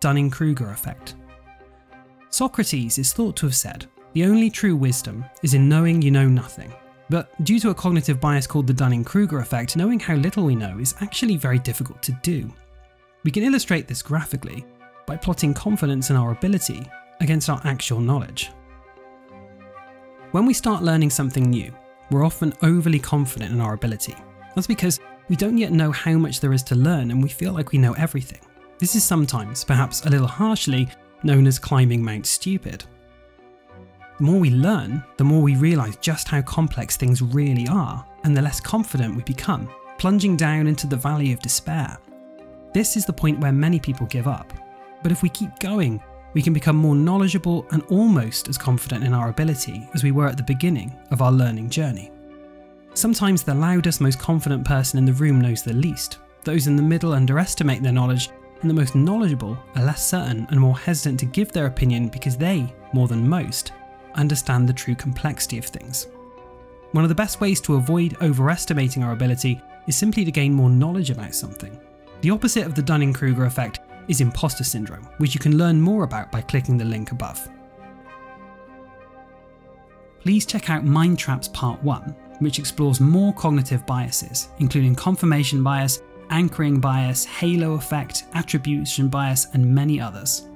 Dunning Kruger effect. Socrates is thought to have said, The only true wisdom is in knowing you know nothing. But due to a cognitive bias called the Dunning Kruger effect, knowing how little we know is actually very difficult to do. We can illustrate this graphically by plotting confidence in our ability against our actual knowledge. When we start learning something new, we're often overly confident in our ability. That's because we don't yet know how much there is to learn and we feel like we know everything. This is sometimes, perhaps a little harshly, known as climbing Mount Stupid. The more we learn, the more we realise just how complex things really are, and the less confident we become, plunging down into the valley of despair. This is the point where many people give up. But if we keep going, we can become more knowledgeable and almost as confident in our ability as we were at the beginning of our learning journey. Sometimes the loudest, most confident person in the room knows the least. Those in the middle underestimate their knowledge, and the most knowledgeable are less certain and more hesitant to give their opinion because they, more than most, understand the true complexity of things. One of the best ways to avoid overestimating our ability is simply to gain more knowledge about something. The opposite of the Dunning Kruger effect is imposter syndrome, which you can learn more about by clicking the link above. Please check out Mind Traps Part 1 which explores more cognitive biases, including confirmation bias, anchoring bias, halo effect, attribution bias, and many others.